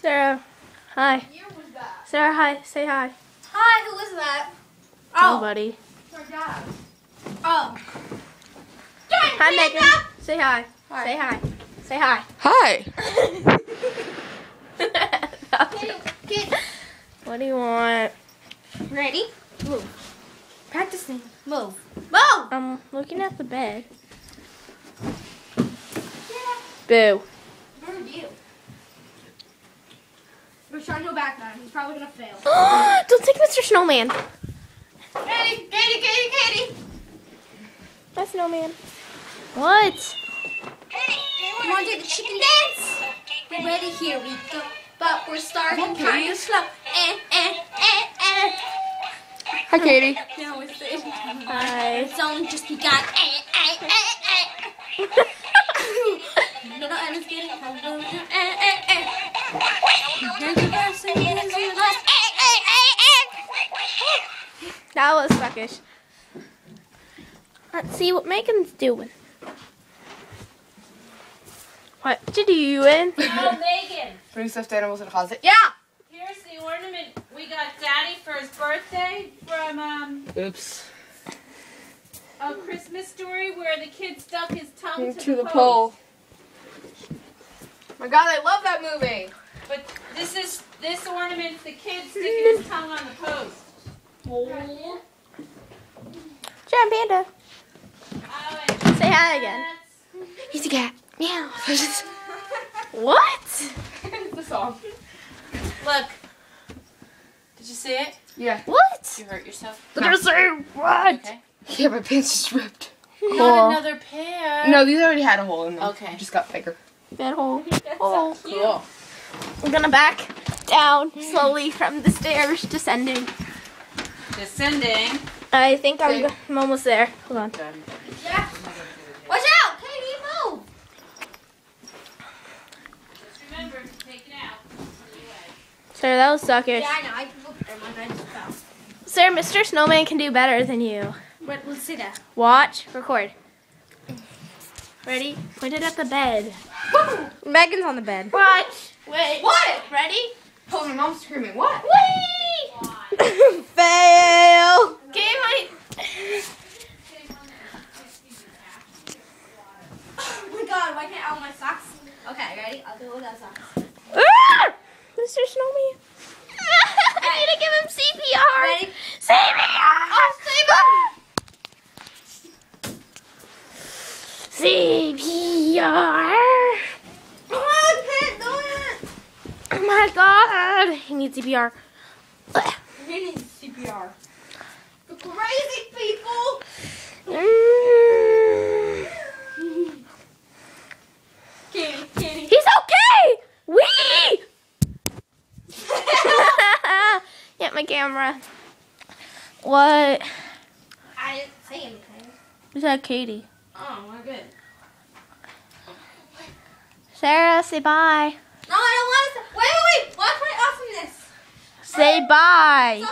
Sarah, hi. was that? Sarah, hi. Say hi. Hi, who is that? Nobody. my dad. Oh. oh. Hi, Megan. Say hi. Say hi. Say hi. Hi. What do you want? ready? Move. Practicing. Move. Move! I'm looking at the bed. Boo. Where are you? We're trying to go back now. He's probably gonna fail. Don't take Mr. Snowman. Katie, Katie, Katie, Katie! My snowman. What? You want to do the chicken dance? We're ready, here we go. But we're starting kind of slow. Eh, eh, eh, eh. Hi, Katie. Now it's the Hi. It's only just begun. Eh, eh, eh, eh. That was suckish. Let's see what Megan's doing. What did you doing? Oh, Megan, Bring stuffed animals in the closet. Yeah. here's the ornament we got Daddy for his birthday from um, Oops. a Christmas story where the kid stuck his tongue to, To the post. pole. My God, I love that movie. But this is this ornament the kid sticking his tongue on the post. Oh, John Panda. Say hi again. He's a cat. Meow. What? the song. Look, did you see it? Yeah. What? You hurt yourself. Look at her say what? Okay. Yeah, my pants just ripped. Not another pair. No, these already had a hole in them. Okay. Just got bigger. That hole. hole. Cool. I'm gonna back down slowly from the stairs, descending. Descending. I think I'm, Okay. I'm almost there. Hold on. Yeah. Watch out! Katie, move! Just remember to take it out. on. Sarah, that was suckish. Yeah, I know. I never mind. I just fell. Sarah, Mr. Snowman can do better than you. Wait, let's see that. Watch, record. Ready? Point it at the bed. Megan's on the bed. Watch. Wait. What? Ready? Oh, my mom's screaming. What? Wait. Fail. Okay, my. Why can't I my socks? Okay, ready? I'll do it without socks. Ah! Mr. Snowman. I need to give him CPR. Ready? CPR. Oh, CPR. Oh, I can't do it! Oh my god. He needs CPR. He needs CPR. The crazy people! Mm. Katie, Katie. He's okay. Wee. Get my camera. What? I didn't say anything. Is that Katie? Oh, we're good. Sarah, say bye. No, I don't want to. Wait, wait, wait. Watch my awesomeness. Say bye.